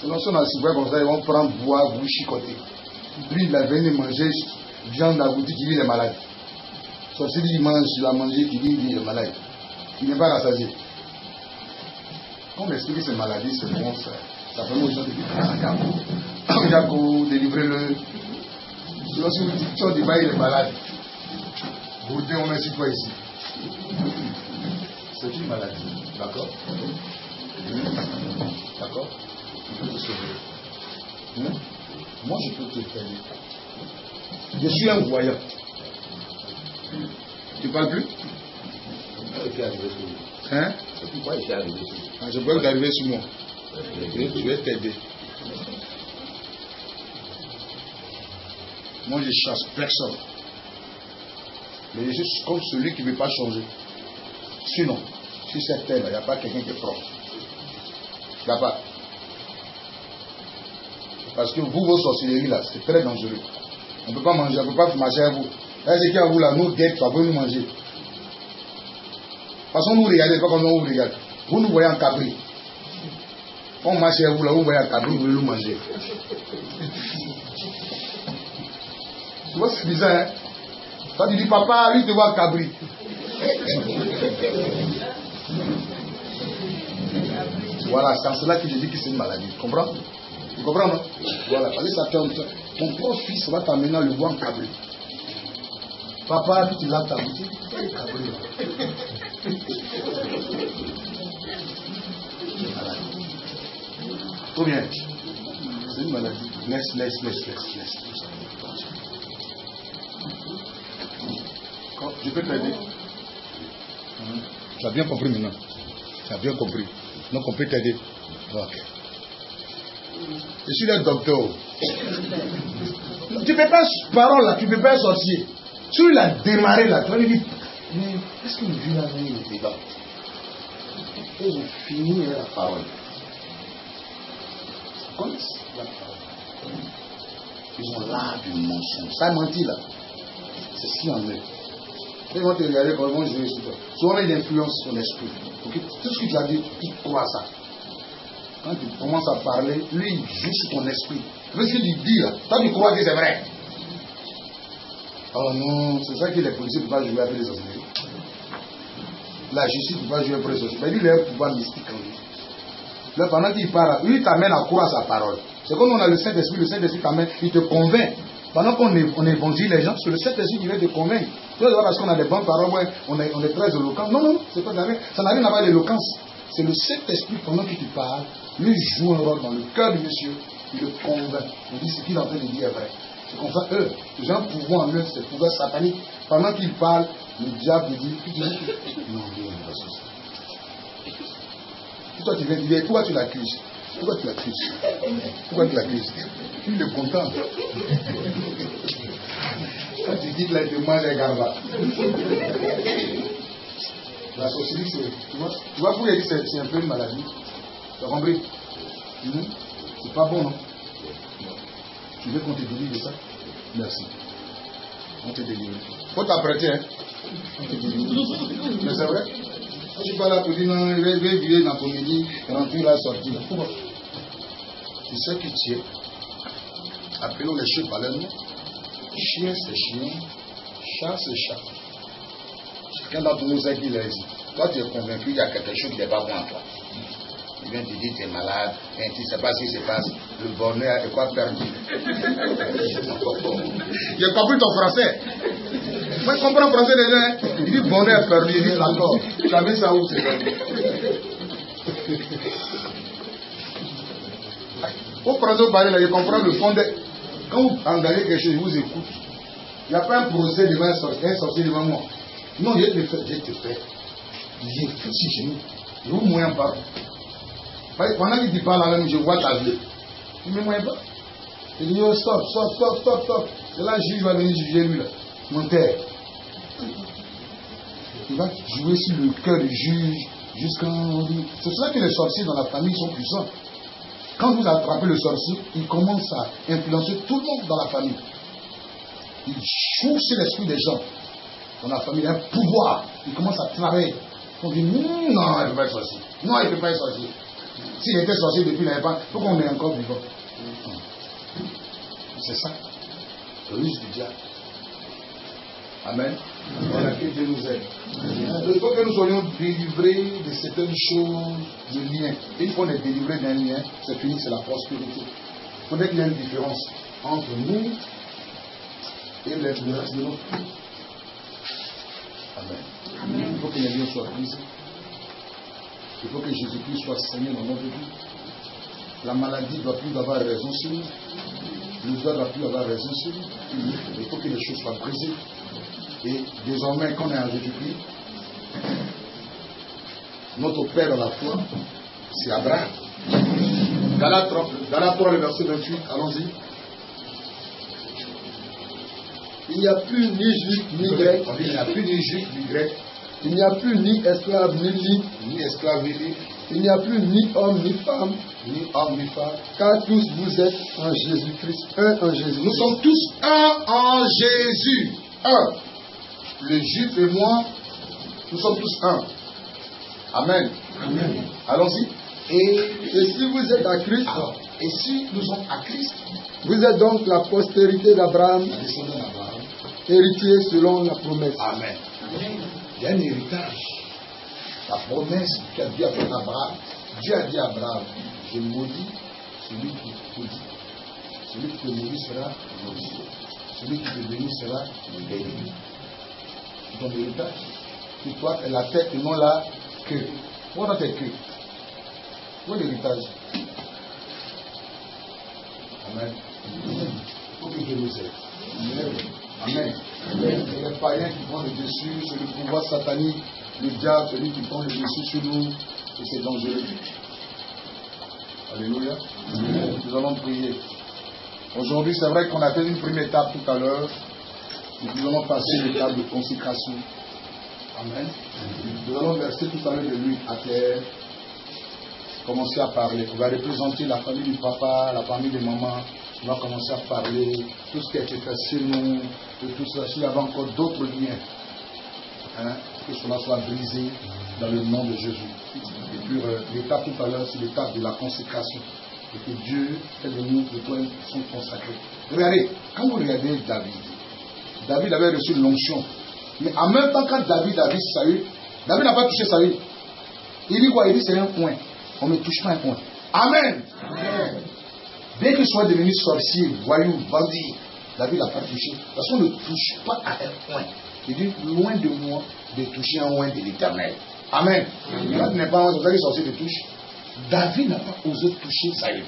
Sinon, si on a super comme ça, ils vont prendre boire, vous chicoter. Lui, il a venu manger viande à vous dit qu'il est malade. Sorcier dit il mange, il a mangé, qu'il dit est malade. Il n'est pas rassasié. Quand on explique ces maladies, c'est bon, ça, permet aux gens de dire, Gabo, délivrez-le. Sinon, si vous dites, tu as il est malade. Vous dites, on est toi ici. C'est une maladie. D'accord? D'accord? Je peux te sauver. Hmm? Moi, je peux te faire. Je suis un voyant. Tu parles plus Hein? Pourquoi est arrivé sur ah, Je peux t'arriver sur moi. Je vais t'aider. Moi, je chasse personne. Mais je suis comme celui qui ne veut pas changer. Sinon, sur cette terre, il n'y a pas quelqu'un qui est propre. Il n'y a pas. Parce que vous, vos sorcelleries là, c'est très dangereux. On ne peut pas manger, on ne peut pas marcher à vous. Là, c'est qui à vous là, nous guettes, ça peut nous manger. Toute façon, nous regardez, pas comme nous vous regarde. Vous nous voyez en cabri. On marche à vous là, vous voyez en cabri, vous voulez nous manger. tu vois, c'est bizarre, hein? Quand tu dis papa, lui te voit cabri. voilà, c'est en cela que je dis que c'est une maladie. Comprends? Tu comprends, non Voilà, parce que ça ton, ton propre fils va t'amener à le voir en cabri. Papa, tu l'as cabri. Tout bien. C'est une maladie. Laisse, laisse, laisse, laisse, laisse. Je peux t'aider Tu as bien compris maintenant Tu as bien compris. Donc on peut t'aider. Ok. Je suis le docteur. Tu ne peux pas, parole là, tu ne peux pas sorcier. Tu l'as démarré là, tu vas lui dire, mais est-ce qu'il vit la vie les dents Ils ont fini la parole. Comme la parole. Ils ont l'art du mensonge. Ça menti là. C'est ce qui en est. Ils vont te regarder ils vont sur toi. Souvent, ils influencent ton esprit. Tout ce que tu as dit, tu crois ça. Quand tu commences à parler, lui, il joue sur ton esprit. Ce qu'il dit là, toi, tu crois que c'est vrai. Oh non, c'est ça que les policiers ne peuvent pas jouer avec les sorciers. La justice ne peut pas jouer avec les sorciers. Mais lui, il a un pouvoir mystique en. Là, pendant qu'il parle, lui, t'amène à croire sa parole. C'est comme on a le Saint-Esprit, le Saint-Esprit t'amène, il te convainc. Pendant qu'on on évangile les gens, c'est le Saint-Esprit qui vient te convaincre. Tu vois, parce qu'on a des bonnes paroles, on, est, on est très éloquent. Non, non, c'est pas ça n'a rien à voir avec l'éloquence. C'est le Saint-Esprit, pendant que tu parles, lui joue un rôle dans le cœur du monsieur, il le convainc. Il dit ce qu'il est en train de dire est vrai. C'est comme ça, eux, ont un pouvoir en eux, c'est pouvoir satanique. Pendant qu'ils parlent, le diable dit, non, non, pas ça. Toi, tu viens dire, pourquoi tu l'accuses? Pourquoi tu l'accuses? Pourquoi tu l'accuses? Il est content. Quand tu dis que là, il te. La sorcellerie, c'est. Tu vois, tu vois pour c'est un peu une maladie. Tu as compris? Hmm? C'est pas bon, non? Tu veux qu'on te délivre de ça? Merci. On te délivre. Faut t'apprêter, hein On te délivre. Mais c'est vrai? Je suis pas là pour dire non, je vais vivre dans ton midi, rentrer la sortie. Pourquoi Tu sais que tu es. Appelons les choses par leur nom. Chien, c'est chien. Chat, c'est chat. Quelqu'un nous sait qu'il est dit. Toi, tu es convaincu qu'il y a quelque chose qui n'est pas bon en toi. Il vient te dire tu es malade, et tu ne sais pas ce qui se passe. Le bonheur est quoi perdu J'ai compris ton français. Moi, je comprends le français déjà. Hein. Il dit bonheur perdu. Il dit d'accord. Tu as ça où c'est Au français, parler là, je comprends le fond de. Quand vous engagez quelque chose, je vous écoute. Il n'y a pas un procès devant un sorcier devant moi. Non, je te fais, je te fais. J'ai fait si chez nous. Je vous moyen pas. Pendant qu'il te parle là, je vois ta vie. Il ne me moyen pas. Il dit, oh, stop, stop, stop, stop, stop. C'est là le juge va venir juger lui là. Mon père. Il va jouer sur le cœur du juge jusqu'à. C'est pour ça que les sorciers dans la famille sont puissants. Quand vous attrapez le sorcier, il commence à influencer tout le monde dans la famille. Il joue sur l'esprit des gens. La famille, il a un pouvoir. Il commence à travailler. On dit non, il ne peut pas être sorcier. Non, il ne peut pas être sorcier. S'il était sorcier depuis, pas. Pourquoi on est encore vivant? C'est ça. Le ruse du diable. Amen. Voilà que Dieu nous aide. Il faut que nous soyons délivrés de certaines choses, de liens. Une fois qu'on est délivré d'un lien, c'est fini, c'est la prospérité. Il faudrait qu'il y ait une différence entre nous et reste de notre Amen. Il faut que les liens soient brisés. Il faut que Jésus-Christ soit Seigneur dans notre vie. La maladie ne doit plus avoir raison sur nous. Le doigt ne doit plus avoir raison sur nous. Il faut que les choses soient brisées. Et désormais, qu'on est en Jésus-Christ, notre Père dans la foi, c'est Abraham. Galates 3, le verset 28, allons-y. Il n'y a plus ni juif ni grec. Il n'y a plus ni juif ni grec. Il n'y a plus ni esclave ni libre. Ni esclave ni libre. Il n'y a plus ni homme ni femme. Ni homme ni femme. Car tous vous êtes en Jésus-Christ. Un en Jésus. Nous sommes tous un en Jésus. Un. Le juif et moi, nous sommes tous un. Amen. Amen. Allons-y. Et, et si vous êtes à Christ, Alors, et si nous sommes à Christ, vous êtes donc la postérité d'Abraham, la descendance d'Abraham. Héritier selon la promesse. Amen. Il y a un héritage. La promesse qu'a dit à Abraham. Dieu a dit à Abraham, je maudis celui qui te dit. Celui qui te maudit sera maudit. Celui qui te bénit sera béni. C'est ton héritage. C'est toi, la tête et non la queue. Où est tes queues Où est l'héritage? Amen. Il faut que Dieu nous aide. Amen. Amen. Et les païens qui prennent le dessus, c'est le pouvoir satanique, le diable, celui qui prend le dessus sur nous, et c'est dangereux. Alléluia. Nous allons prier. Aujourd'hui, c'est vrai qu'on a fait une première étape tout à l'heure. Nous allons passer l'étape de consécration. Amen. Nous allons verser tout à l'heure de l'huile à terre. Commencer à parler. On va représenter la famille du papa, la famille de maman. On va commencer à parler tout ce qui a été fait sur nous, de tout ça. S'il y avait encore d'autres liens, hein, que cela soit brisé dans le nom de Jésus. Et puis euh, l'étape tout à l'heure, c'est l'étape de la consécration. Et que Dieu fait de nous de toi sont consacrés. Regardez, quand vous regardez David, David avait reçu l'onction. Mais en même temps, quand David a vu Saül, David n'a pas touché Saül. Il dit quoi? Il dit c'est un point. On ne touche pas un point. Amen. Amen. Bien qu'il soit devenu sorcier, voyou, bandit, David n'a pas touché. Parce qu'on ne touche pas à un point. Il dit loin de moi de toucher un point de l'éternel. Amen. Là, tu n'es pas un sorcier, sorcier de touche. David n'a pas osé toucher Saül.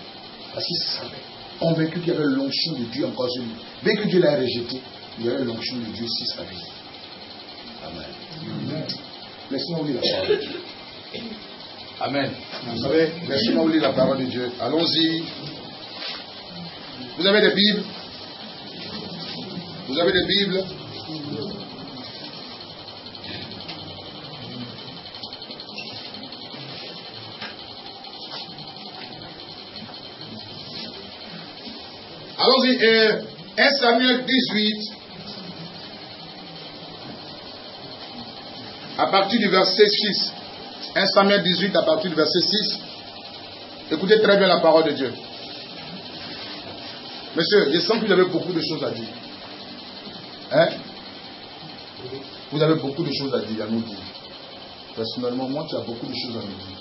Parce qu'il savait, convaincu qu'il y avait l'onction de Dieu encore sur lui. Bien que Dieu l'ait rejeté, il y avait l'onction de Dieu sur sa vie. Amen. Laissez-moi lire la parole de Dieu. Amen. Vous savez, laissez-moi lire la parole de Dieu. Allons-y. Vous avez des Bibles? Vous avez des Bibles? Allons-y. Euh, 1 Samuel 18. À partir du verset 6. 1 Samuel 18 à partir du verset 6. Écoutez très bien la parole de Dieu. Monsieur, je sens que vous avez beaucoup de choses à dire. Hein? Vous avez beaucoup de choses à dire, à nous dire. Personnellement, moi, tu as beaucoup de choses à nous dire.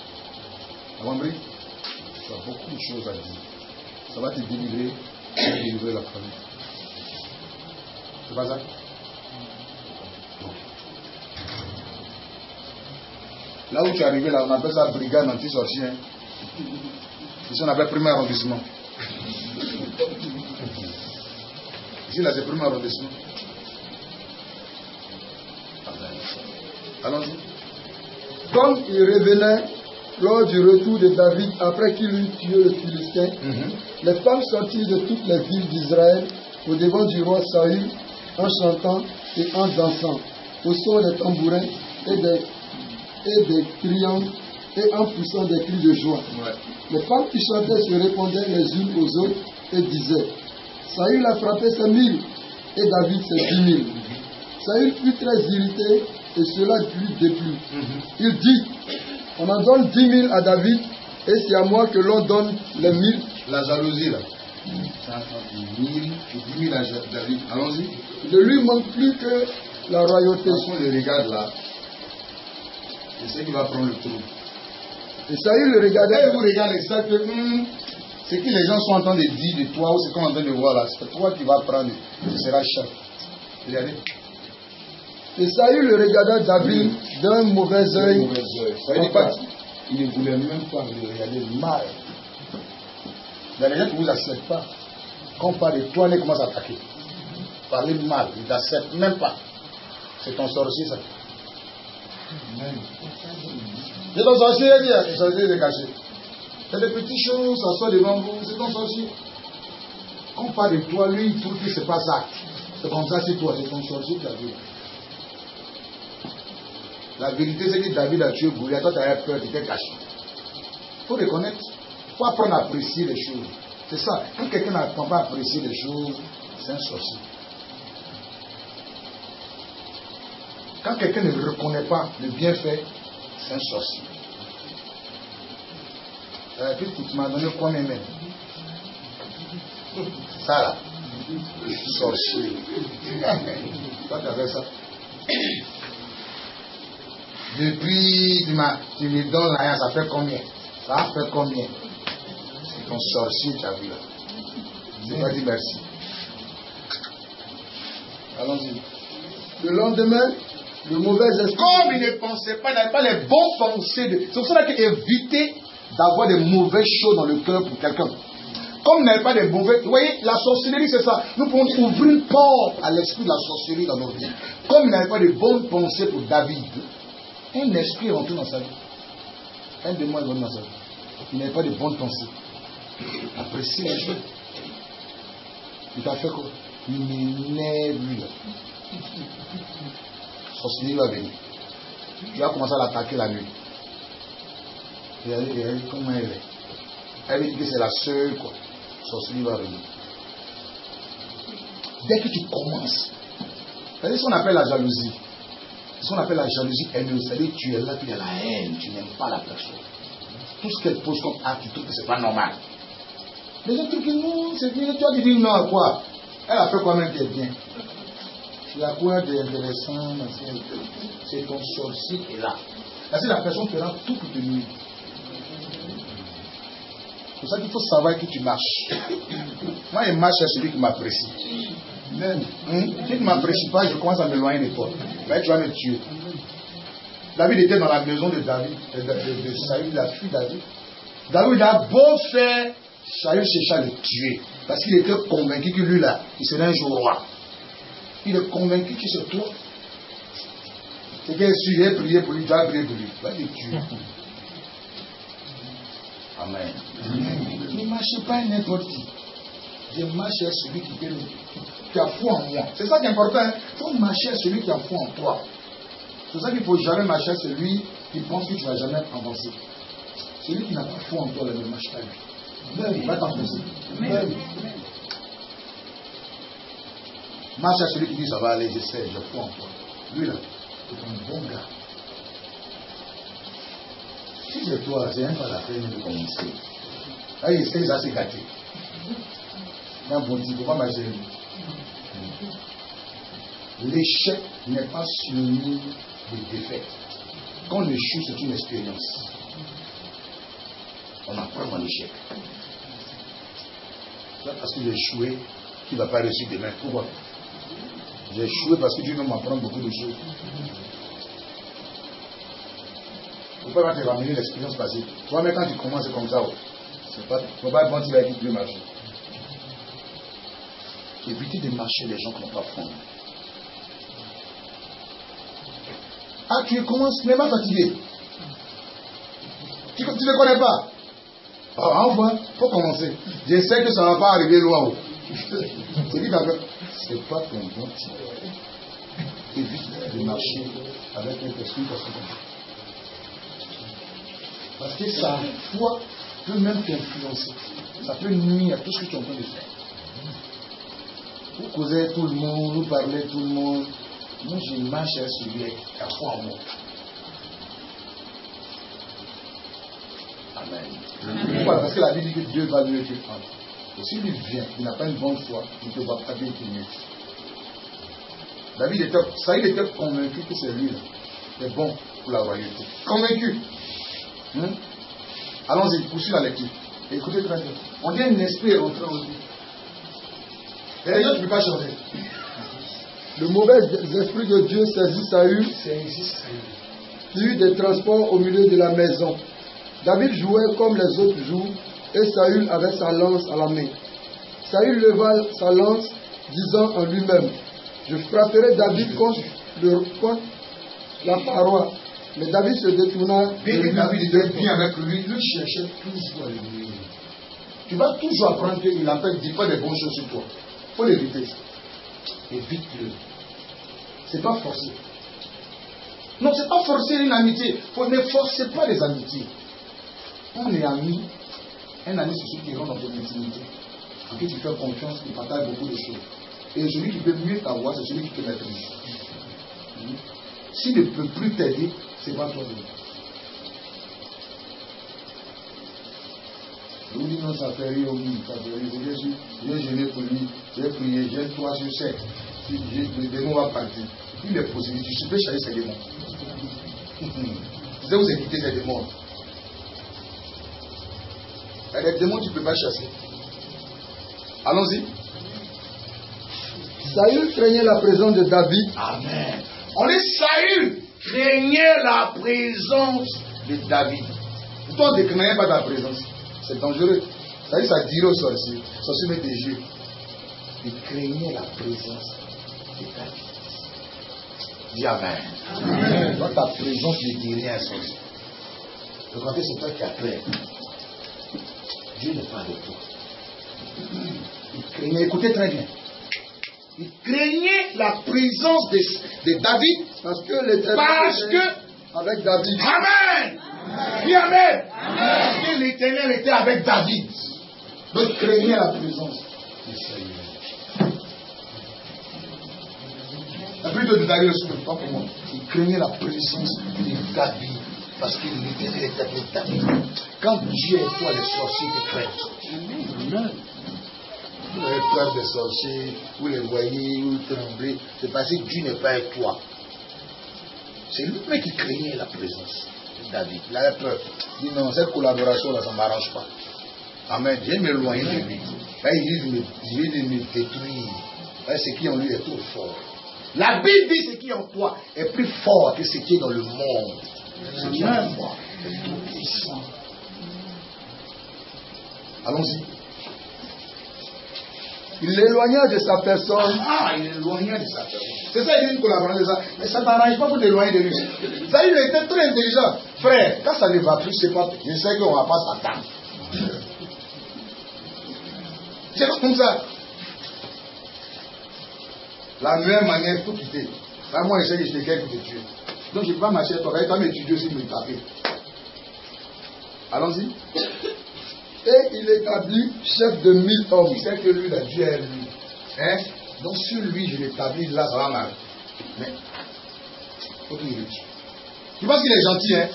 Tu as beaucoup de choses à dire. Ça va te délivrer, va délivrer la famille. C'est pas ça? Là où tu es arrivé, là, on appelle ça brigade anti-sorcier. Ici, on appelle premier arrondissement. Ici, là, c'est premier arrondissement. Allons-y. Comme il revenait lors du retour de David après qu'il eut tué le Philistin, les femmes sortirent de toutes les villes d'Israël au devant du roi Saül en chantant et en dansant au son des tambourins et des, et des criants et en poussant des cris de joie. Ouais. Les femmes qui chantaient se répondaient les unes aux autres et disaient Saül a frappé ses mille et David ses dix mille. Saül fut très irrité et cela lui déplut. Il dit On en donne dix mille à David Et c'est à moi que l'on donne les mille. La jalousie, là. 1000, 10 000 à David. Allons-y. Il ne lui manque plus que la royauté. Façon, je regarde là. Je sais qu'il va prendre le trou. Et Saül le regardait. Et vous regardez ça, que hum, ce que les gens sont en train de dire de toi, ou ce qu'on est en train de voir là, c'est toi qui vas prendre. Ce sera cher. Regardez. Et Saül le regarda David d'un mauvais œil. Ça Il ne voulait même pas le regarder mal. Il y a des gens qui ne vous acceptent pas. Quand on parle de toi, on commence à attaquer. Parler mal, ils n'acceptent même pas. C'est ton sorcier, ça. C'est ton sorcier, il sorcier est caché. C'est des petites choses, ça soit devant vous, c'est ton sorcier. Quand on parle de toi, lui, il trouve que c'est pas ça. C'est comme ça, c'est toi, c'est ton sorcier qui a vu. La vérité, c'est que David a tué Goliath. Toi, tu avais peur, tu étais caché. Il faut reconnaître. Il faut apprendre à apprécier les choses. C'est ça. Quand quelqu'un n'apprend pas à apprécier les choses, c'est un sorcier. Quand quelqu'un ne reconnaît pas le bienfait, c'est un sorcier. Euh, tu m'as donné combien même Ça là. Sorcier. Toi, tu avais ça. Depuis, tu, me donnes rien, ça fait combien? Ça fait combien? C'est ton sorcier, tu as vu là. Je pas dit merci. Allons-y. Le lendemain, le mauvais esprit. Comme il ne pensait pas, il n'avait pas les bons pensées. de- C'est pour cela qu'il éviter d'avoir des mauvaises choses dans le cœur pour quelqu'un. Comme il n'avait pas de mauvais. Vous voyez, la sorcellerie, c'est ça. Nous pouvons ouvrir une porte à l'esprit de la sorcellerie dans nos vies. Comme il n'avait pas de bonnes pensées pour David, un esprit est rentré dans sa vie. Un démon est rentré dans sa vie. Il n'avait pas de bonnes pensées. Apprécie les choses. Il t'a fait quoi? Il m'énerve, là. Sorcellerie va venir. Tu vas commencer à l'attaquer la nuit. Et elle, elle, comment elle est? Elle dit que c'est la seule, quoi. Sorcellerie va venir. Dès que tu commences, c'est ce qu'on appelle la jalousie. C'est ce qu'on appelle la jalousie haineuse. C'est-à-dire tu es là, puis il y a la haine, tu n'aimes pas la personne. Tout ce qu'elle pose comme acte, tu trouves que c'est pas normal. Les gens trouvent que non, c'est bien. Tu as dit non à quoi? Elle a fait quoi même qui est bien il y a quoi d'intéressant C'est ton sorcier qui est là? C'est la personne fera tout pour te nuire. C'est pour ça qu'il faut savoir que tu marches. Moi, je marche à celui qui m'apprécie. Même. Hum? Si tu ne m'apprécies pas, je commence à m'éloigner de toi. Mais tu vas me tuer. David était dans la maison de David, de, de, de Saül, il a fui David. David a beau faire, Saül chercha à le tuer. Parce qu'il était convaincu que lui, là, il serait un jour roi. Il est convaincu que c'est toi. C'est que si j'ai prié pour lui, tu as prié pour lui. Va le tuer. Amen. Ne marchez pas n'importe qui. Je marche à celui qui, peut- qui a foi en moi. C'est ça qui est important. Il faut marcher à celui qui a foi en toi. C'est ça qu'il ne faut jamais marcher à celui qui pense que tu ne vas jamais avancer. Celui qui n'a pas foi en toi, là, ne marche pas lui. Même, il va t'enfoncer. Même. Marche à celui qui dit ça va aller, je sais, je crois en toi. Lui là, c'est un bon gars. Si c'est toi, c'est même pas la peine de commencer. Là, il sait ça, c'est gâté. Un bon avec lui. L'échec n'est pas synonyme de défaite. Quand on échoue, c'est une expérience. On apprend dans l'échec. Là, Parce que j'ai échoué, tu ne vas pas réussir demain. Pourquoi? J'ai échoué parce que Dieu veut m'apprendre beaucoup de choses. Faut pas te ramener l'expérience passée. Toi, mais quand tu commences comme ça, oh, c'est pas, faut pas mentir avec qui tu veux marcher. Évitez de marcher les gens qui n'ont pas fond. Ah, tu commences, tu n'es pas fatigué. Tu ne connais pas. Ah, enfin, il faut commencer. Je sais que ça ne va pas arriver loin. C'est pas ton bon type. Évite de marcher avec un personne comme ça. Parce que sa foi peut même t'influencer. Ça peut nuire à tout ce que tu es en train de faire. Vous causez tout le monde, vous parlez tout le monde. Moi, je marche à celui qui a foi en moi. Amen. Amen. Pourquoi? Parce que la Bible dit que Dieu va lui être prendre. Et s'il vient, il n'a pas une bonne foi, il ne te voit pas bien qu'il est. David était, Saïd était convaincu que c'est lui là, est bon pour la royauté. Convaincu. Hmm? Allons-y, poursuivez la lecture. Écoutez très bien. On dit un esprit est rentré en lui. Et les gens ne peuvent pas changer. Le mauvais esprit de Dieu saisit Saül, Saisis Saül. qui eut des transports au milieu de la maison. David jouait comme les autres jouent, et Saül avait sa lance à la main. Saül leva sa lance, disant en lui-même, Je frapperai David contre, le, contre la paroi. Mais David se détourna. Bien que lui David était bien avec lui, lui cherchait toujours à nuire. Tu vas toujours apprendre qu'il n'appelle, dit pas des bonnes choses sur toi. Il faut l'éviter. Évite-le. C'est pas forcé. Non, c'est pas forcer une amitié. Faut, ne forcez pas les amitiés. On est amis. Un ami, c'est celui qui rentre dans ton intimité. En qui tu fais confiance, qui partage beaucoup de choses. Et celui qui peut mieux t'avoir, c'est celui qui te maîtrise. S'il ne peut plus t'aider, c'est pas toi. Je vous dis non, ça fait rire au bout, ça fait rire. J'ai gêné pour lui, j'ai prié, j'ai 3 sur 7. Si j'ai- le démon va partir. Il est possible, tu peux chasser ces démons. Vous allez vous éviter ces démons. Y a des démons tu ne peux pas chasser. Allons-y. Saül craignait la présence de David Amen. On dit Saül craignait la présence de David. Toi, ne craignais pas ta présence. C'est dangereux. Ça dit, ça dirait aux sorciers. Sorciers met des yeux. Il craignait la présence de David. Dis Amen. Dans ta présence ne dit rien, sorcier. Le côté, c'est toi qui as peur. Dieu n'est pas avec toi. Il craignait, écoutez très bien. Il craignait la présence de, de David parce que l'Éternel parce que. avec David. Amen! Dis Amen! Parce que l'éternel était avec David. Donc il craignait la présence du Seigneur. La plutôt de David aussi, pas pour moi. Il craignait la présence de David. Parce que était avec David. Quand Dieu est toi, les sorciers te craignent. Vous avez peur des sorciers, vous les voyez, vous tremblez. C'est parce que Dieu n'est pas avec toi. C'est lui qui craignait la présence de David. Il avait peur. Il dit non, cette collaboration-là, ça ne m'arrange pas. Amen. Je vais m'éloigner de lui. Là, il dit de me, de détruire. Ce qui est en lui est trop fort. La Bible dit ce qui est en toi est plus fort que ce qui est dans le monde. Ce qui est en toi est trop puissant. Allons-y. Il l'éloigna de sa personne Ah, il est éloigné de sa personne. C'est ça, il dit une collaboration de ça. Mais ça ne t'arrange pas pour t'éloigner de lui. Ça, il était très intelligent. Frère, quand ça ne va plus, c'est pas. Je sais qu'on ne va pas s'attendre. C'est comme ça. La meilleure manière pour quitter. Là, moi, je sais que je te quelqu'un te tuer. Donc, je ne peux pas marcher à toi. Quand m'étudier aussi, me taper. Allons-y. et il établit chef de mille hommes. Sait que lui, là, Dieu est lui. Hein? Donc sur lui, je l'établis, là, ça va mal. Mais, faut qu'il le tue. Tu penses qu'il est gentil, hein?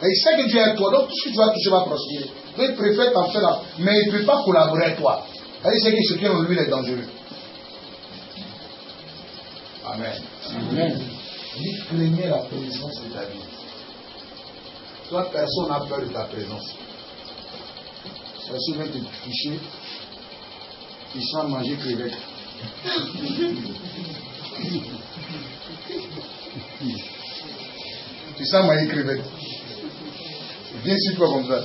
Il sait que Dieu est toi, donc tout ce que tu vas toucher va prospérer. Donc il préfère t'en faire là. Mais il ne peut pas collaborer avec toi. Il sait que ce qui est en lui est dangereux. Amen. Amen. Il craignait la présence de David. Toi, personne n'a peur de ta présence. Personne vient te toucher. Il sent manger crevettes. tu sens manger crevettes. Viens sur toi comme ça.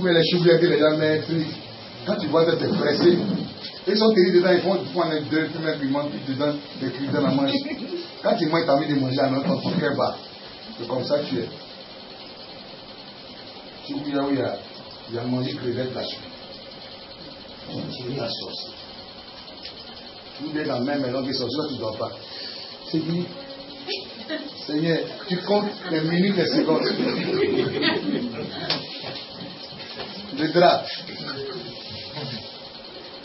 Où est les choux que les gens mettent Quand tu vois ça, t'es pressé. Ils sont terribles dedans, ils font du poing avec deux, tu mets piment dedans, des cuits dans la manche. Quand tu manges, tu as envie de manger même temps, ton cœur bat. C'est comme ça que tu es. Tu vois, il y a, il a, mangé crevettes là-dessus. Tu es un sorcier. Tu dans la même maison que sorcier, là tu ne dors pas. C'est fini. Seigneur, tu comptes les minutes, les secondes. Le drap.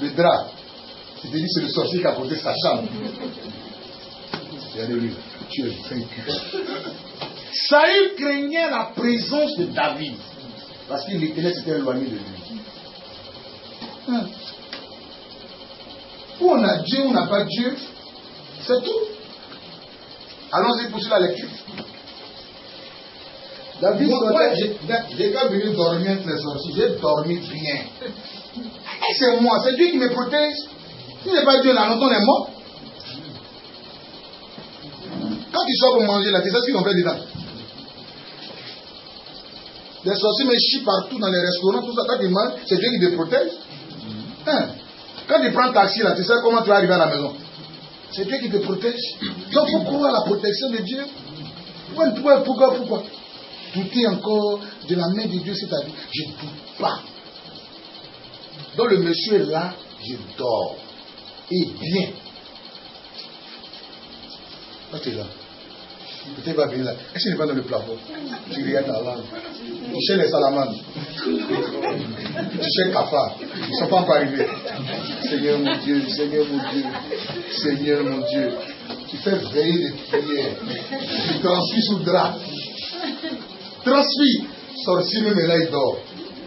Le drap. Dit c'est le sorcier qui a porté sa chambre. Alléluia. Tu es vaincu. Saül craignait la présence de David. Parce qu'il l'éternel s'était éloigné de lui. Hein? Où on a Dieu, on n'a pas Dieu, c'est tout. Allons-y pour la lecture. David, j'ai qu'à venir dormir avec les sorciers, j'ai dormi bien. C'est moi, c'est Dieu qui me protège. Si n'est pas Dieu là, longtemps on est mort. Quand tu sors pour manger là, tu sais ce qu'ils ont fait dedans. Les sorciers me chient partout dans les restaurants, tout ça. Quand tu manges, c'est Dieu qui te protège. Hein? Quand tu prends taxi là, tu sais comment tu vas arriver à la maison. C'est Dieu qui te protège. Donc il faut croire à la protection de Dieu. Pourquoi, pourquoi, pourquoi Douter encore de la main de Dieu, c'est-à-dire, je ne doute pas. Donc le monsieur est là, je dors. Et bien. Quand tu là, peut-être va venir là. Est-ce qu'il n'est pas dans le plafond? Tu regardes la langue. Tu cherches les salamandres. tu cherches cafard. Ils ne sont pas encore arrivés. Seigneur mon Dieu, Seigneur mon Dieu, Seigneur mon Dieu. Tu fais veiller les prières. Tu transmis sous drap. Transmis. Sorcier même là, il dort.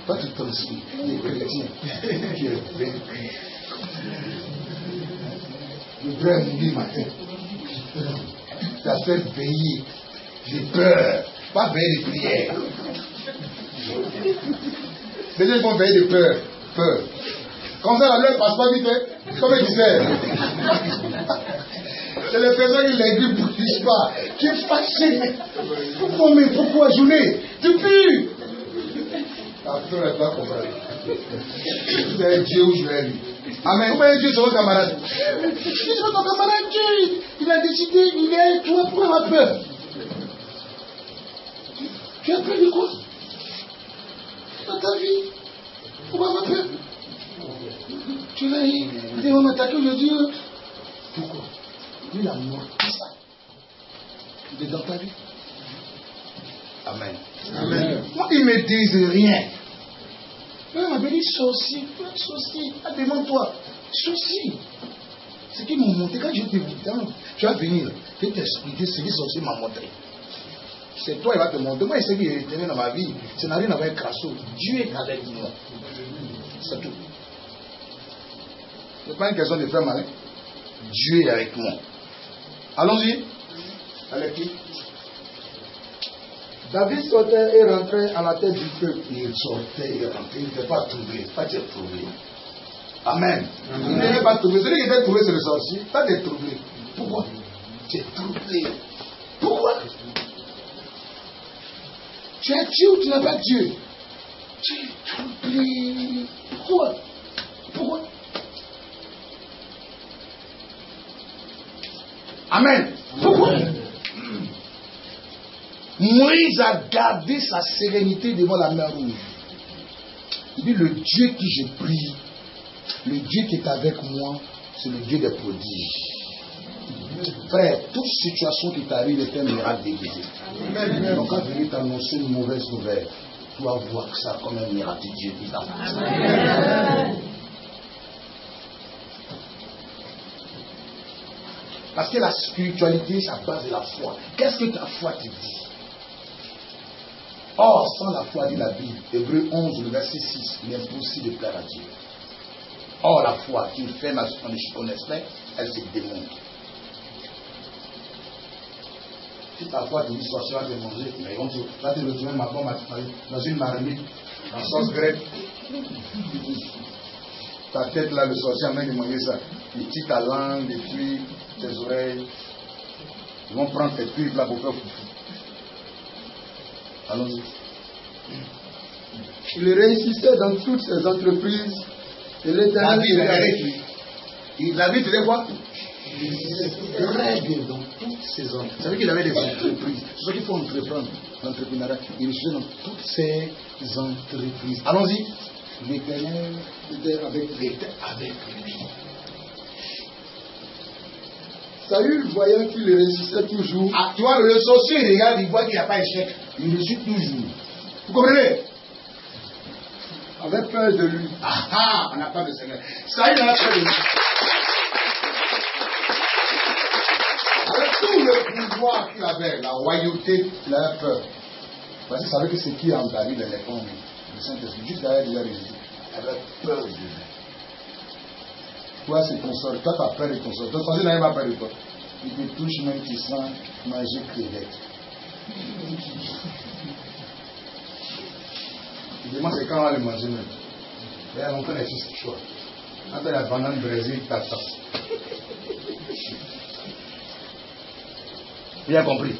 Toi, tu transmis. Les chrétiens. Tu es vaincu. Je voudrais mourir matin. Tu as fait veiller. J'ai peur. Pas veiller de prière. Les gens vont veiller de peur. Peur. Comme ça, la passe pas vite. Hein? Comme il disait. C'est les personnes qui les ne bouge pas. Tu es fâché. Pourquoi, mais pourquoi jouer? Tu pues. La peur n'est pas comprendre. C'est Dieu où je vais lui. Amen. Pourquoi Dieu c'est votre camarade? Dieu c'est ton camarade Dieu. Il a décidé, il est toi pour avoir peur. Tu as peur de quoi? Dans ta vie. Pourquoi avoir peur Tu l'as dit, ils vont m'attaquer aujourd'hui. Pourquoi? Lui, la mort, ça. Il est dans ta vie. Amen. Moi, ils ne me disent rien. Il m'a dit sorcier, sorcier, ah, demande-toi, sorcier. C'est qu'ils m'ont montré, quand je te tu vas venir, je vais t'expliquer ce que sorcier m'a montré. C'est toi, il va te montrer. Moi, ce qui est retenu dans ma vie, ça n'a rien à voir avec Crasso. Dieu est avec moi. C'est tout. Ce n'est pas une question de faire malin. Dieu est avec moi. Allons-y. Avec qui? David sortait et rentrait à la tête du peuple. Il sortait et rentrait, il n'était pas trouvé, pas être trouvé. Amen. Il n'était pas trouvé. Celui qui était trouvé, c'est le sorcier. Pas d'être trouvé. Pourquoi? Tu es troublé. Pourquoi? Tu as Dieu ou tu n'as pas Dieu? Tu es troublé. Pourquoi? Pourquoi? Amen. Pourquoi? Moïse a gardé sa sérénité devant la mer rouge. Il dit, le Dieu qui je prie, le Dieu qui est avec moi, c'est le Dieu des prodiges. Frère, toute situation qui t'arrive est un miracle déguisé. Donc quand venir t'annoncer une mauvaise nouvelle, tu vas voir ça comme un miracle de Dieu qui Parce que la spiritualité, c'est la base de la foi. Qu'est-ce que ta foi te dit? Or, sans la foi, dit la Bible, Hébreu 11, le verset 6, il est impossible de plaire à Dieu. Or, la foi qui fait ma son esprit, elle se démontre. Si ta foi te dit sorcier, va te manger, mais on va te retrouver ma bombe dans une marmite, en sauce grecque. Ta tête là, le sorcier a même de manger ça. Il tire ta langue, et puis tes oreilles. Ils vont prendre tes pubs là pour faire foufou. Allons-y. Il réussissait dans toutes ses entreprises. Et l'éternel. Il David faisait quoi? Il règle dans toutes ses entreprises. Vous savez qu'il avait des entreprises. C'est ça qu'il faut entreprendre. L'entrepreneuriat. Il réussissait dans toutes ses entreprises. Allons-y. L'éternel était avec, avec lui. Saül, voyant qu'il réussissait toujours. Ah, tu vois, le sorcier, il regarde, il voit qu'il n'y a pas d'échec. Il réussit toujours. Vous comprenez? Avait peur de lui. Ah ah, on n'a pas de Seigneur. Saül a peur de lui. Avec tout le pouvoir qu'il avait, la royauté, il avait peur. Parce qu'il savait que ce qui est en David, elle est. Le Saint-Esprit, juste derrière déjà résisté. Il avait peur de lui. Toi, c'est ton. Toi, tu as peur de ton sort. Ton sort n'a pas peur de toi. Il te touche même, tu sens manger crevette. Il demande c'est quand on va le manger même. Il y a longtemps, les choses choix. Quand la banane Brésil, t'attends. Bien compris.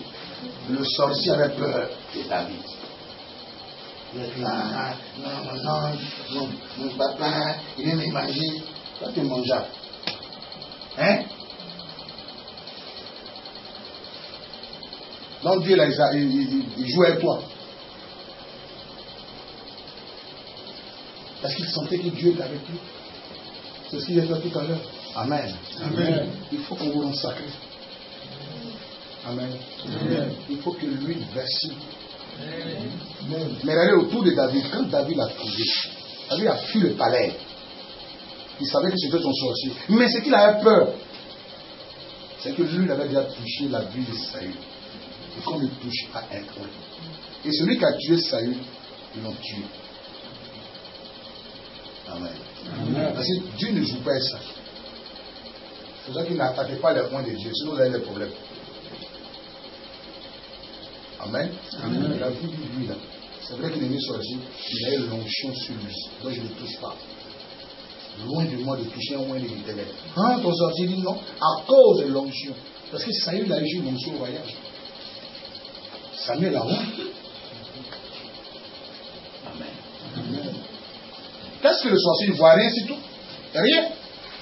Le sorcier avait peur de David. Il dit, ah, non, non, non, mon, mon papa, il manger. Toi, tu manges. Hein? Donc Dieu, là, il, il, il joue avec toi. Parce qu'il sentait que Dieu était avec lui. C'est ce qu'il a fait tout à l'heure. Amen. Amen. Il faut qu'on vous sacré. Amen. Il faut que l'huile verse. Mais regardez autour de David, quand David l'a trouvé, David a fui le palais. Il savait que c'était son sorcier. Mais ce qu'il avait peur, c'est que lui, il avait déjà touché la vie de Saül. Et qu'on ne touche pas un point. Et celui qui a tué Saül, ils l'ont tué. Amen. Parce que Dieu ne joue pas ça. C'est pour ça qu'il n'attaquait pas les points de Dieu, sinon vous avez des problèmes. Amen. Amen. La vie de lui, là, c'est vrai qu'il est né sorcier, il a eu l'onction sur lui. Donc je ne touche pas. Loin de moi de toucher un moyen de l'éternel. Quand ton sorcier dit non, à cause de l'onction. Parce que Saül a eu l'onction au voyage. Samuel a honte. Amen. Qu'est-ce que le sorcier ne voit rien, c'est tout Rien.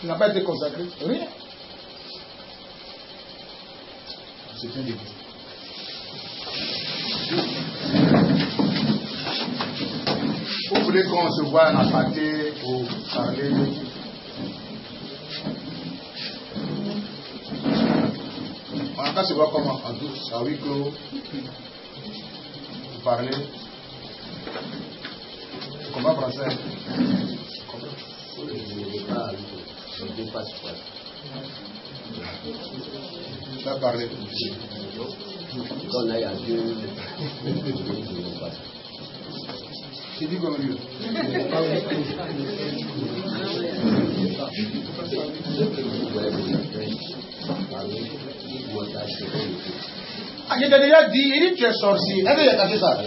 Il n'a pas été consacré. Rien. C'est un début. Vous voulez qu'on se voit en aparté pour parler On va se voir comment En douce, à huis clos. Vous français Tu as parlé. Quand là, il y a Dieu, Tu dis comme Dieu. Ah, déjà dit, il dit tu es sorcier. Est-ce qu'il a caché ça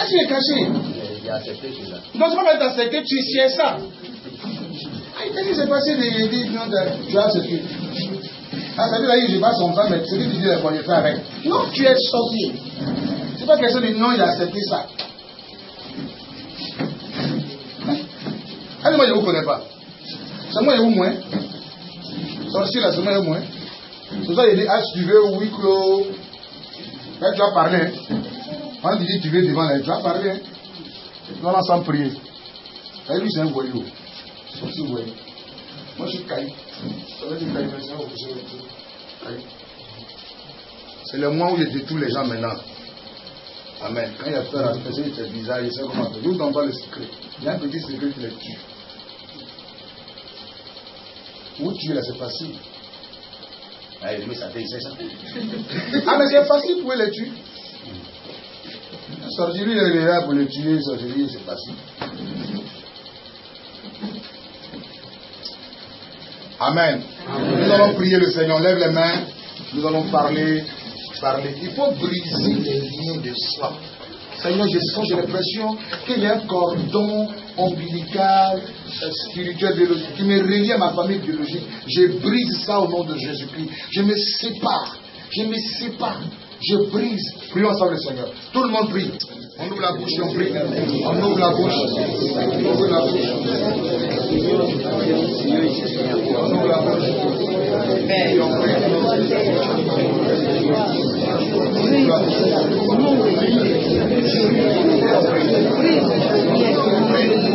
Est-ce qu'il est caché Il a accepté cela. Donc, c'est pas accepté, tu sieds ça. Ah, Qu'est-ce qui s'est passé il dit, non, tu as accepté Ah, ça veut dire, je son temps, mais ce que tu dis, il faut le faire avec. Non, tu es sorcier. C'est pas question de non, il a accepté ça. Ah, moi, je ne vous connais pas. C'est moi, je vous moins. Sorcier, là, c'est moi, je vous moins. C'est ça qu'il dit, ah, tu veux, oui, clos. Là, tu vas parler. hein. Quand tu dis, tu veux devant là, tu vas parler. hein. Nous allons ensemble prier. Et lui, c'est un voyou. Aussi voyou. Moi, je suis caillou. Ça veut dire caillou, mais c'est un. Caillou. C'est le mois où je détruis les gens maintenant. Amen. Quand il y a peur à personne, il fait bizarre, il sait comment. Je vous donne pas le secret. Il y a un petit secret qui les tue. Où tuer là, c'est facile. Ah, il met sa tête, il sait ça. ah, mais c'est facile pour les tuer. Sorcerie, il est là pour le tuer, sorcerie, c'est facile. Amen. Nous allons prier le Seigneur. Lève les mains. Nous allons parler. Parler. Il faut briser les liens de soi. Seigneur, je sens, j'ai l'impression qu'il y a un cordon ombilical, euh, spirituel, biologique, qui me relie à ma famille biologique. Je brise ça au nom de Jésus-Christ. Je me sépare. Je me sépare. Je brise. Prions ensemble le Seigneur. Tout le monde prie. On ouvre la bouche on prie. On ouvre la bouche. On ouvre la bouche. On ouvre la bouche. On prie. On ouvre la bouche. Asseyez-vous.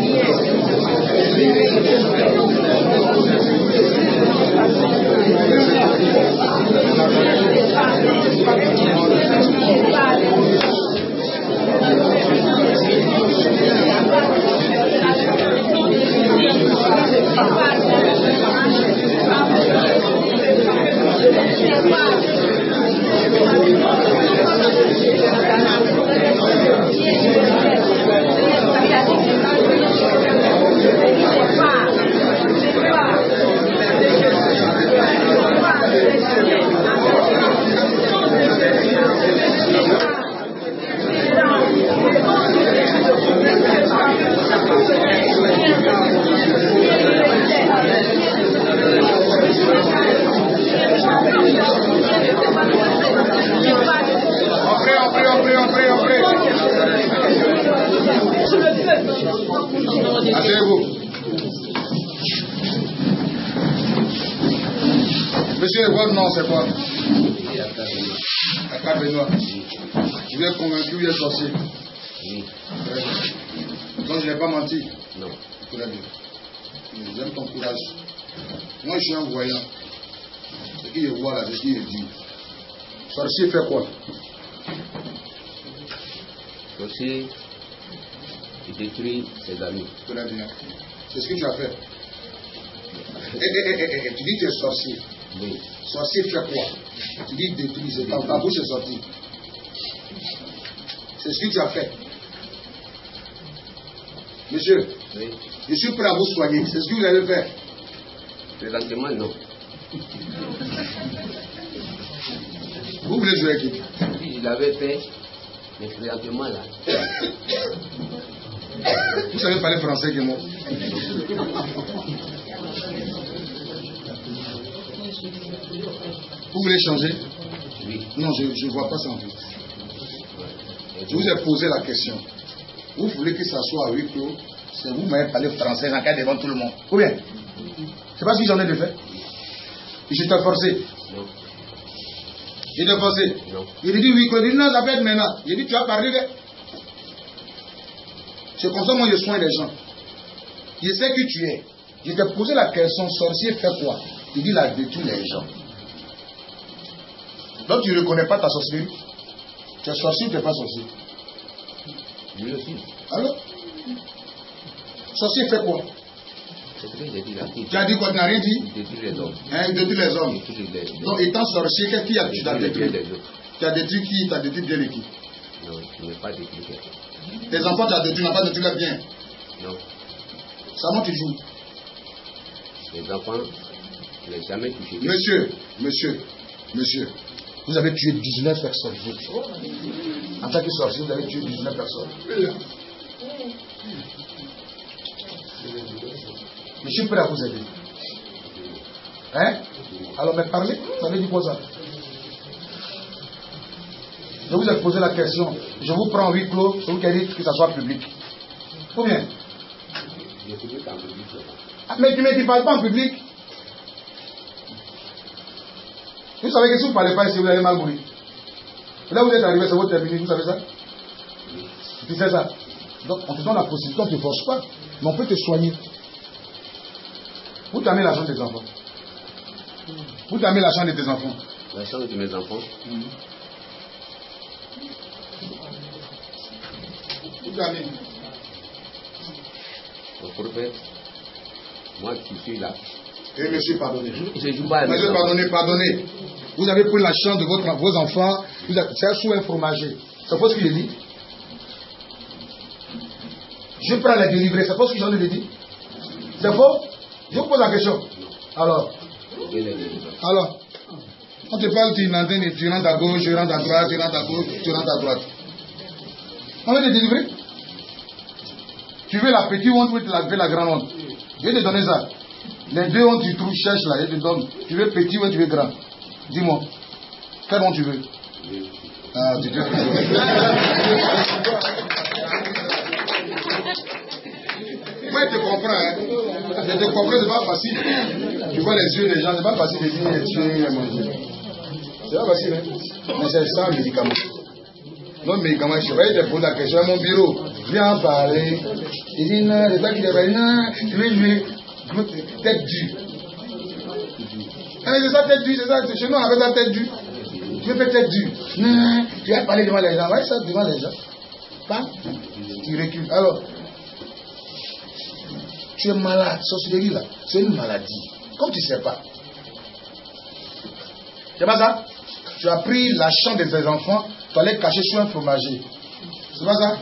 Il détruit ses amis. Très bien. C'est ce que tu as fait. Eh, eh, eh, tu dis que tu es sorcier. Oui. Sorcier fait quoi? Tu dis détruit, c'est ta, ta bouche est sortie. C'est ce que tu as fait. Monsieur, Oui. je suis prêt à vous soigner. C'est ce que vous allez faire. Présentement, non. Vous voulez jouer avec qui? Si je l'avais fait, mais présentement, là, Vous savez parler français que moi. Vous voulez changer? Oui. Non, je ne vois pas ça en fait. Je vous ai posé la question. Vous voulez que ça soit à huis clos? C'est vous m'avez parlé français en cas devant tout le monde. Ou bien? C'est pas ce que j'en ai de fait. Je t'ai forcé. Non. Je t'ai forcé. Non. Il a dit oui, il dit non, ça peut être maintenant. Il dit tu as parlé de. C'est comme ça moi je soigne les gens. Je sais qui tu es. Je t'ai posé la question, sorcier fait quoi? Il dit il a détruit les gens. Donc tu ne reconnais pas ta sorcellerie Tu es sorcier ou tu n'es pas sorcier? Lui aussi. Alors Sorcier fait quoi? C'est ce que j'ai dit là. Il Tu as dit quoi? Tu n'as rien dit? Détruit les hommes. Hein, Il détruit les hommes. Il détruit les, les, Donc étant sorcier, qu'est-ce qu'il y a? Tu as détruit. Tu as détruit qui? Tu as détruit bien et qui? Non, je n'ai pas détruit quelqu'un. Tes enfants, tu as tu n'as pas détruit les biens. Non. Comment tu joues? Les enfants, je n'ai jamais touché. Monsieur, monsieur, monsieur, vous avez tué 19 personnes. vous. En tant que sorcier, vous avez tué 19 personnes. Je suis prêt à vous aider. Hein? Alors, mais parlez, vous avez dit quoi ça Je vous ai posé la question. Je vous prends en huis clos, c'est vous qui dites que ça soit public. Ou bien? Je ne peux pas en public. Ah, Mais tu ne parles pas en public. Vous savez que si vous ne parlez pas ici, vous allez mal mourir. Là, vous êtes arrivé, c'est votre terminé, vous savez ça? Tu sais ça? Donc, on te donne la possibilité, on ne te force pas, mais on peut te soigner. T'as mis l'argent de tes enfants t'as mis l'argent de tes enfants La chance de mes enfants, Où prophète, moi qui suis là, Eh, monsieur, pardonnez. je ne joue pas Monsieur, enfants. pardonnez, pardonnez. Vous avez pris la chance de votre, vos enfants, vous avez- c'est sous un fromager. C'est pas ce qu'il dit Je prends la délivrer, c'est pas ce que j'en ai dit C'est faux? Je vous pose la question. Alors, Je alors, on te parle, tu n'entends, tu rentres à gauche, tu rentres à droite, tu rentres à gauche, tu rentres à droite. On va te délivrer Tu veux la petite honte ou tu la- veux la grande honte? Je vais te donner ça. Les deux hontes, tu trouves, cherche là, je te donne. Tu veux petit ou tu veux grand? Dis-moi. Quelle honte tu veux Ah, tu veux. Moi, je te comprends. Hein. Je te comprends, c'est pas facile. Tu vois les yeux des gens, c'est pas facile de dire tu es manger. C'est pas facile, hein. Mais c'est sans médicament. Non, médicament, je vais te la question à mon bureau. Viens en parler. Il dit non, c'est pas qu'il est non, je vais jouer. Tête dure. Ah, C'est ça, tête dure, c'est ça. Chez nous, on appelle ça tête dure. Tu veux faire tête dure. Non, tu vas parler devant les gens. Ouais, ça, devant les gens. Pas. Tu recules. Alors, tu es malade, sorcellerie là, c'est une maladie. Comme tu ne sais pas. C'est pas ça Tu as pris la chambre de tes enfants, tu allais cacher sur un fromager. C'est pas ça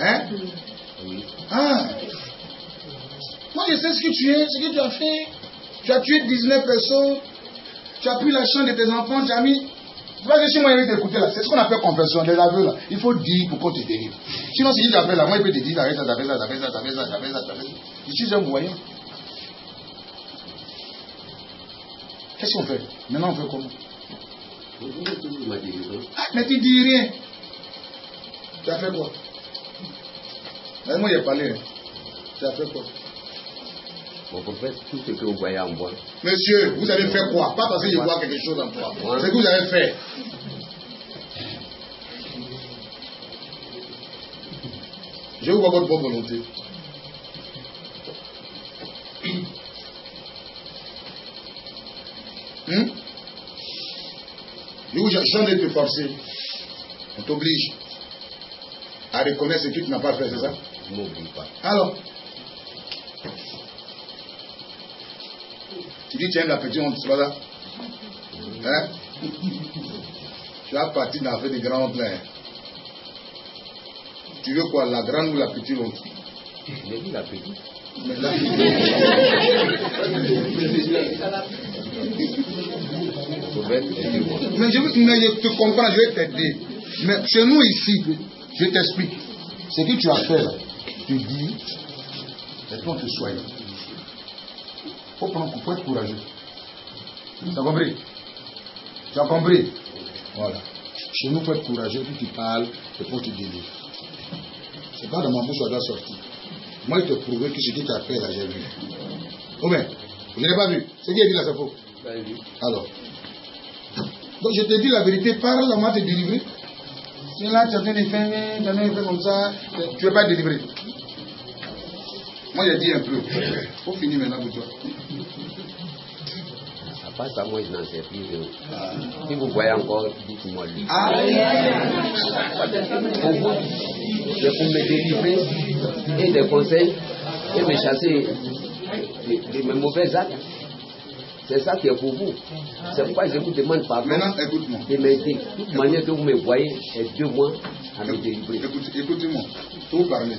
Hein. Ah Moi je sais ce que tu es, ce que tu as fait. Tu as tué 19 personnes, tu as pris la chambre de tes enfants, tu as mis. Tu vois que si moi j'ai t'écouter là, c'est ce qu'on appelle confession, les aveux là. Il faut dire pour qu'on te délivre. Sinon, si je t'appelle là, moi il peut te dire, arrête ça, t'as fait ça, t'as fait ça, t'as fait ça, t'as fait ça, t'as fait ça. Je suis un voyant. Qu'est-ce qu'on fait? Maintenant on fait comment? Vous pouvez toujours ma délivrance. Ah, mais tu dis rien. Tu as fait quoi? Mais Moi j'ai parlé. hein. Tu as fait quoi? Mon prophète, tout ce que vous voyez en moi, Monsieur, vous avez fait quoi? Pas parce que je vois quelque chose en toi. C'est ce que vous avez fait. Je vous vois votre bonne volonté. Hmm? Chante de te forcer. On t'oblige à reconnaître ce que tu n'as pas fait, c'est ça? Je ne m'oublie pas. Alors Tu dis tu aimes la petite honte, c'est pas ça Hein? Tu as parti dans l'affaire des grands là. Tu veux quoi, la grande ou la petite honte? Je l'ai dit la petite. Mais Mais je, veux- mais je te comprends, je vais t'aider. Mais chez nous ici, je t'explique. Ce que tu as fait là, tu dis, laisse-moi te soigner. Il faut prendre faut être courageux. Tu as compris? Tu as compris? Voilà. Chez nous, il faut être courageux. Puis tu parles, et pour te délivrer. C'est pas dans ma bouche ça doit sortir. Moi, je te prouver que ce que tu as fait là, j'ai vu. Ou bien, je n'ai pas vu? Ce qui est dit là, c'est faux? Alors, donc je te dis la vérité, parle, on va te délivrer. Si là tu as des fins, tu as des comme ça, tu ne vas pas délivré. Moi j'ai dit un peu. faut finir maintenant pour toi. Part ça, moi, je n'en sais plus. Je- Si vous voyez encore, dites-moi lui. Ah, Pour vous, c'est pour me délivrer et des conseils et me chasser de mes mauvais actes. C'est ça qui est pour vous. C'est pourquoi je vous demande pardon maintenant écoute-moi. de m'aider. De toute manière que vous me voyez, mois à me délivrer. Écoute, écoute-moi. Faut parler.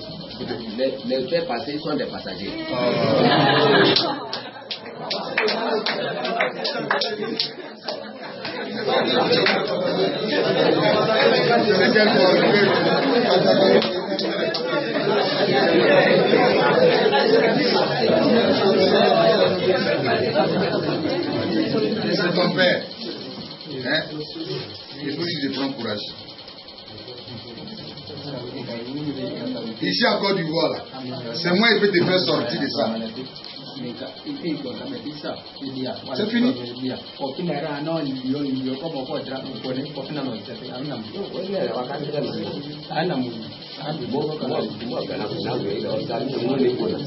Les, les faits passés sont des passagers. Quel C'est ton père. Hein? Il faut que je prends courage. Ici en Côte d'Ivoire, c'est moi qui peux te faire sortir de ça. C'est fini.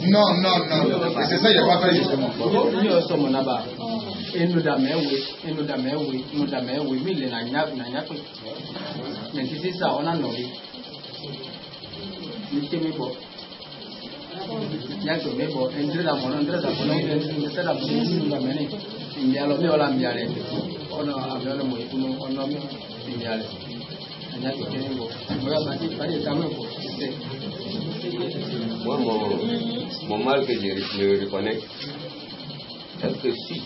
Non, non, non. C'est ça a pas fait justement. enudamewe enudamewe enudamewe mile na nyaku na nyaku na sisi sa ona nori nike mebo nyaku mebo endre da mono endre da mono endre da mono endre da mene imbialo me ola imbiale ono abialo mo ikuno ono me imbiale nyaku kene mbo mboya bati bati tamu mbo Moi, mon, mon mal que je, je reconnais, c'est que si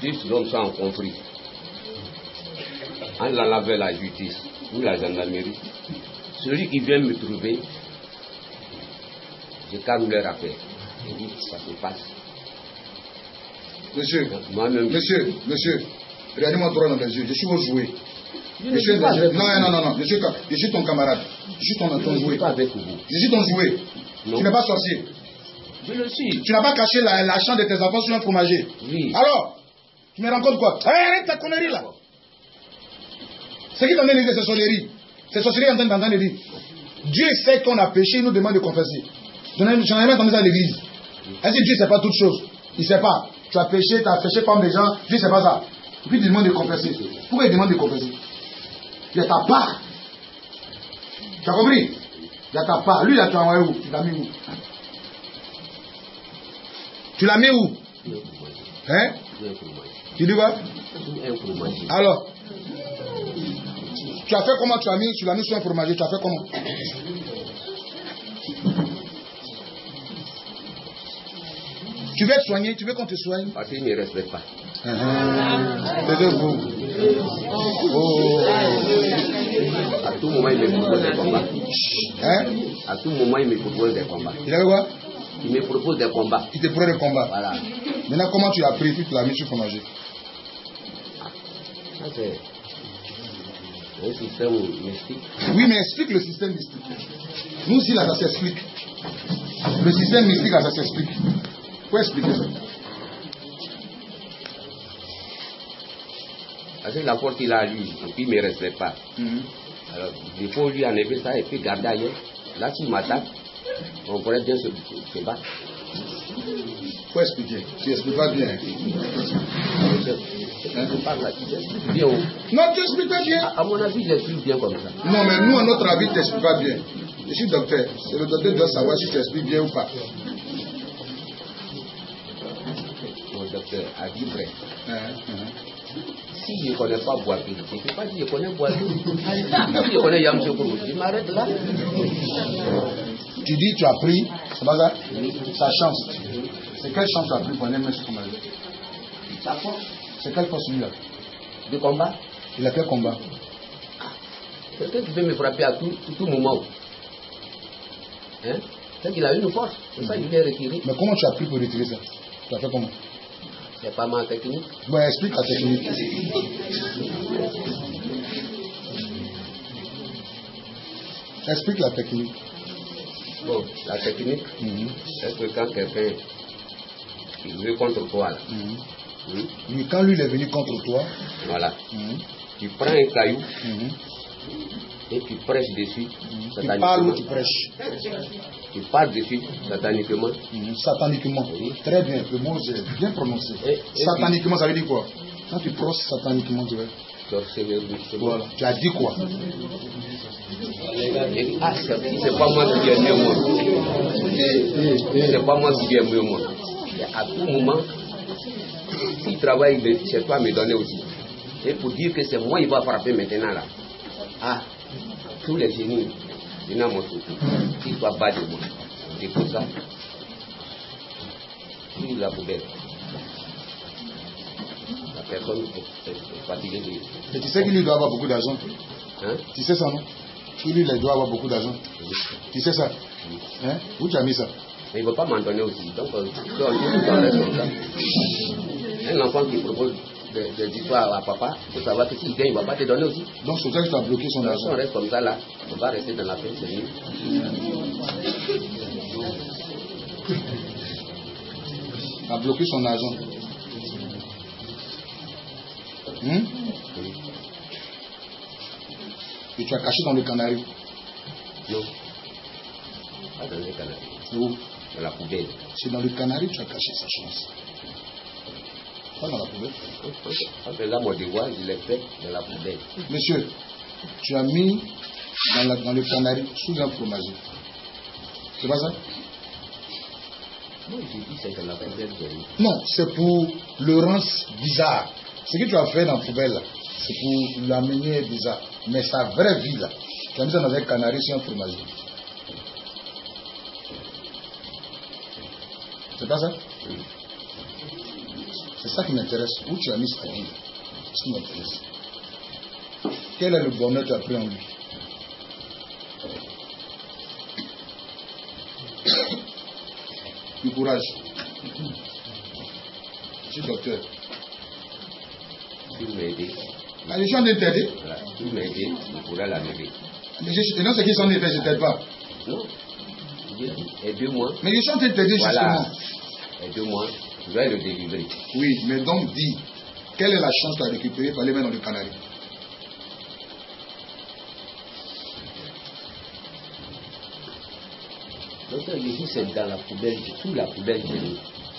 dix hommes sont compris, en allant avec la justice ou la gendarmerie, celui qui vient me trouver, je calme leur affaire. Je dis, ça se passe. Monsieur, Moi-même, monsieur, monsieur, regardez-moi droit dans les yeux. Je suis votre jouet. je Je suis suis pas avec non, non, non, non. Je suis, je suis ton camarade. Je suis ton. Je ne jouet. suis pas avec vous. Je suis ton jouet. Non. Tu n'es pas sorcier. Je le suis. Tu n'as pas caché la, la chambre de tes enfants sur un fromager. Oui. Alors, tu me racontes quoi Hey, Arrête ta connerie là. Ce qui t'en est c'est sorcellerie. C'est sorcellerie en train d'entendre dire. Dieu sait qu'on a péché, il nous demande de confesser. J'en ai jamais entendu ça à l'église. Est-ce que Dieu ne sait pas toutes choses? Il ne sait pas. Tu as péché, tu as péché comme des gens, Dieu ne sait pas ça. Et puis il demande de confesser. Pourquoi il demande de confesser? Il y a ta part. Tu as compris? Il y a ta part. Lui, là, tu l'as envoyé où? Tu l'as mis où? Tu l'as mis où? Hein? Tu dis quoi. Alors Tu as fait comment Tu l'as mis, tu l'as mis sur un fromager, tu as fait comment Tu veux être soigné, tu veux qu'on te soigne Parce qu'ils ne me respectent pas. C'est de vous. Oh. À tout moment, ils me proposent des combats. Hein À tout moment, ils me proposent des combats. Il avait quoi Ils me proposent des combats. Il te prenait le combat. Voilà. Maintenant, comment tu l'as pris tu l'as mis Ça, c'est un système mystique. Oui, mais explique le système mystique. Nous aussi, là, ça s'explique. Le système mystique, ça s'explique. Faut expliquer ça? Parce que la fois qu'il a lu, et puis il ne me respecte pas. Alors, il faut lui enlever ça et puis garder ailleurs. Là, s'il m'attaque, on pourrait bien se, se battre. Faut expliquer. Tu expliques pas bien. Bien. oh. Non, tu expliques pas bien. À, à mon avis, j'explique bien comme ça. Non, mais nous, à notre avis, tu n'expliques pas bien. Je suis docteur. C'est le docteur qui doit savoir si tu expliques bien ou pas. Mon docteur a dit vrai. Hein, hein. Si je ne connais pas Boaké, je ne peux pas dire je connais Boaké. Si je connais Yam Chokourou, je m'arrête là. Tu dis, tu as pris, c'est pas ça? Sa chance. C'est quelle chance tu as pris pour aller mettre combat? Sa force C'est quelle force lui-là de combat, Il a quel combat? Quelqu'un qui peut me frapper à tout, tout, tout moment. Hein? C'est qu'il a une force. C'est ça qu'il est retiré. Mais comment tu as pris pour retirer ça? Tu as fait comment? C'est pas ma technique. Bon, explique la technique. Explique la technique. Bon, la technique, Mhm. c'est que quand quelqu'un il veut contre toi, là, Mhm. hein, Lui, quand lui il est venu contre toi, voilà, mhm, tu prends un caillou mhm, et tu prêches dessus, tu sataniquement. parles ou tu prêches Tu parles dessus, sataniquement. Sataniquement. Oui. Très bien, le mot c'est bien prononcé. Et- et Sataniquement, ça veut dire quoi Quand tu prononces sataniquement, tu veux. Voilà. Tu as dit quoi ah, c'est pas moi qui viens mieux moi. C'est pas moi qui viens mieux moi. À tout moment, s'il travaille chez toi, me donner aussi. Et pour dire que c'est moi, il va frapper maintenant là. Ah, de moi. C'est pour ça. Sur la poubelle. La personne est, fatiguée de. Et tu sais qu'il lui doit avoir beaucoup d'argent. Hein? Tu sais ça, non? Qu'il lui il doit avoir beaucoup d'argent. Tu sais ça? Hein? Où tu as mis ça? Mais il ne veut pas m'en donner aussi. Donc, euh, tout le temps reste comme ça. Un enfant qui propose des, des histoires à papa, faut savoir que s'il gagne, il ne va pas te donner aussi. Donc que tu as bloqué son Donc, si on argent. reste comme ça là, on va rester dans la paix, c'est mieux. Tu as bloqué son argent. Hein Et tu as caché dans le canari. Non. Pas dans où? Dans la poubelle. C'est dans le canari que tu as caché sa chance. Pas dans la poubelle. Parce que là, mon devoir, je l'ai fait dans la poubelle. Monsieur, tu as mis dans, la- dans le canari sous un fromager. C'est pas ça? Moi, j'ai dit c'est dans la poubelle. Non, c'est pour le rance bizarre. Ce que tu as fait dans la poubelle, c'est pour l'amener bizarre. Mais sa vraie vie, là, tu as mis ça dans un canari sur un fromager. C'est pas ça? C'est ça qui m'intéresse. Où tu as mis cette vie? C'est ce qui m'intéresse? Quel est le bonheur que tu as pris en lui? Du courage. Je suis docteur. Si vous m'aidez, Ah, je suis en train de t'aider. voilà, si vous m'aidez, vous pourrez. Mais je- Et non, c'est qui sont train je t'aide pas. Non. Aidez-moi. Mais je suis en train de t'aider justement. Aidez-moi. Je vais le délivrer. Oui, mais donc dis, quelle est la chance tu as récupérée pour aller mettre dans le canari? Dit, c'est dans la poubelle, sous la poubelle.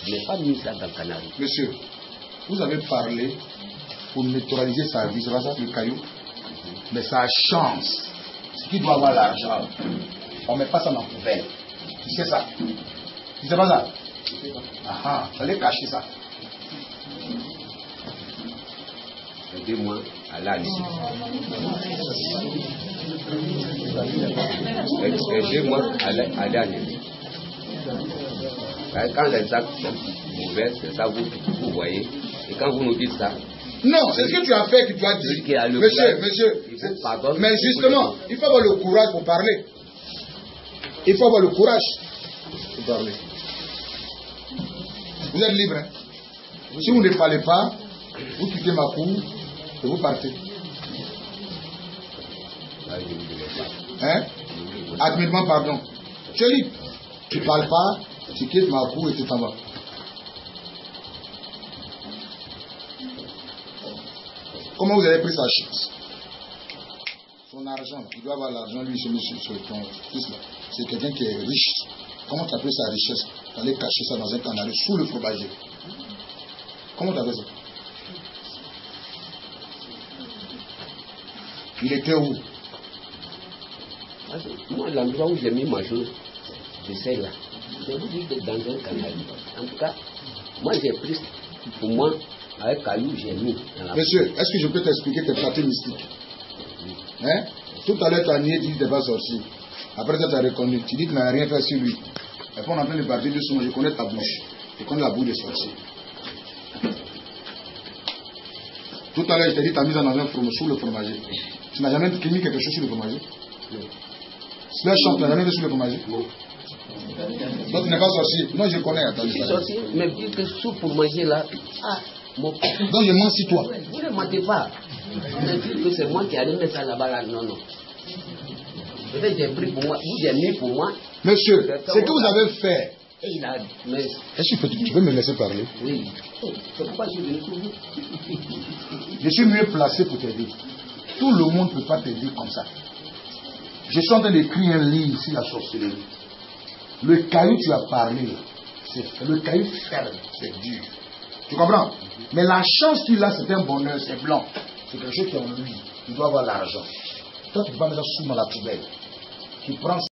Je n'ai pas mis ça dans le canari. Monsieur, vous avez parlé pour neutraliser sa vie, c'est pas ça, le caillou? Mais sa chance, c'est qu'il doit avoir l'argent. On ne met pas ça dans la poubelle. Tu sais ça? Tu sais pas ça? Ah ah, tu allais cacher ça. Aidez-moi à l'aller. Aidez-moi à aller. Quand les actes sont mauvais, c'est ça vous, vous voyez. Et quand vous nous dites ça, Non, c'est ce que tu as fait que tu as dit. Monsieur, monsieur, mais justement, il faut avoir le courage pour parler. Il faut avoir le courage pour parler. Vous êtes libre. hein? Si vous ne parlez pas, vous quittez ma cour et vous partez. ne. Hein? Admets-moi pardon. Tu es libre. Tu parles pas, tu quittes ma cour et tu t'en vas. Comment vous avez pris sa chute? Son argent, il doit avoir l'argent, lui, fils là. C'est quelqu'un qui est riche. Comment tu as pris sa richesse? T'allais cacher ça dans un canal sous le fromager. Comment tu as fait ça? Il était où? Moi, l'endroit où j'ai mis ma chose, c'est celle-là. Je vous dis que dans un canal. En tout cas, moi j'ai pris pour moi, avec caillou, j'ai mis dans la Monsieur, est-ce que je peux t'expliquer tes pratiques mystiques? Hein? Tout à l'heure, tu as nié, que tu n'es pas. Après ça, tu as reconnu. Tu dis que tu n'as rien fait sur lui. Et puis on en train de partir doucement. Je connais ta bouche. Je connais la bouche des sorciers. Tout à l'heure, je t'ai dit, tu as mis ça dans un fromage, sous le fromager. Tu n'as jamais mis quelque chose sur le fromager? Slash chante, tu n'as jamais mis sur le fromager? Donc tu n'es pas sorcier. Non, je connais. Attends, Je suis sorti, mais dire que sous pour manger là, ah, mon Donc je mens si toi. Vous ne mentez pas. Vous ne dites que c'est moi qui allais mettre ça là-bas, là. non, non. Peut-être j'ai pris pour moi, vous j'ai mis pour moi. Monsieur, ce que vous avez fait, Et il a, mais est-ce que tu peux me laisser parler? Oui, c'est pourquoi je suis venu pour vous. Je suis mieux placé pour t'aider. Tout le monde ne peut pas t'aider comme ça. Je suis en train d'écrire un livre sur la sorcellerie. Le caillou, tu as parlé, c'est le caillou ferme, c'est dur. Tu comprends? Mais la chance qu'il a, c'est un bonheur, c'est blanc. C'est quelque chose qui est en lui. Il doit avoir l'argent. Toi, tu peux pas mettre ça sous dans la poubelle. Tu prends